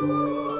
Música